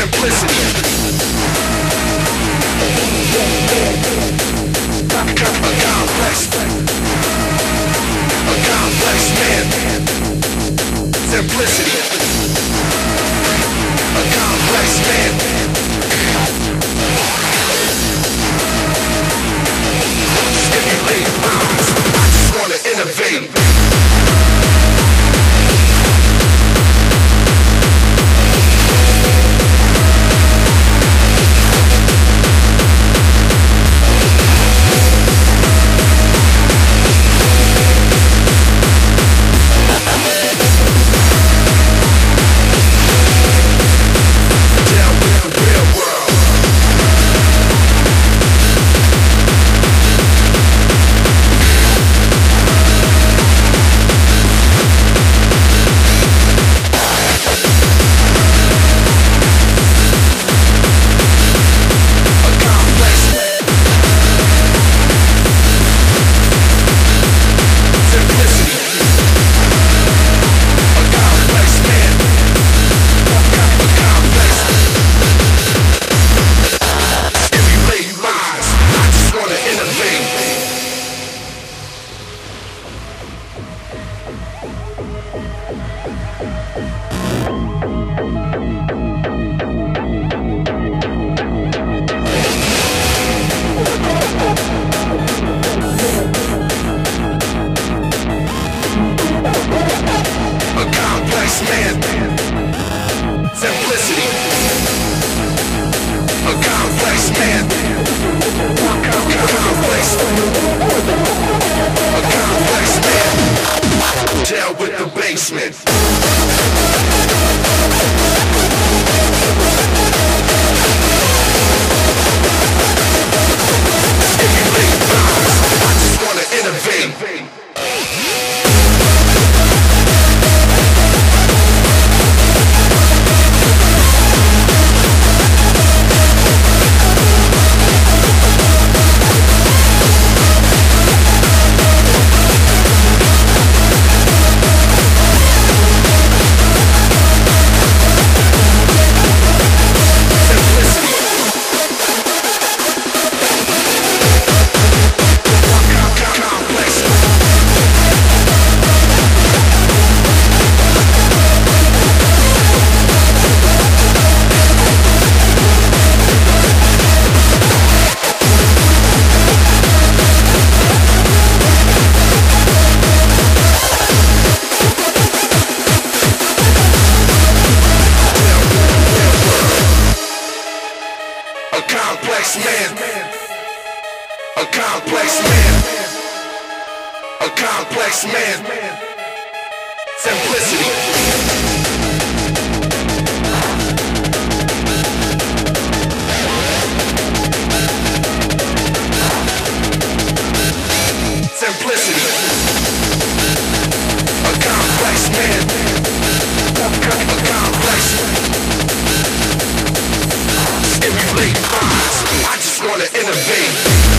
simplicity. simplicity. A complex man. simplicity. A complex man. Complex. A complex man. Jail with the basement. complex man. A complex man. A complex man. Simplicity. Three.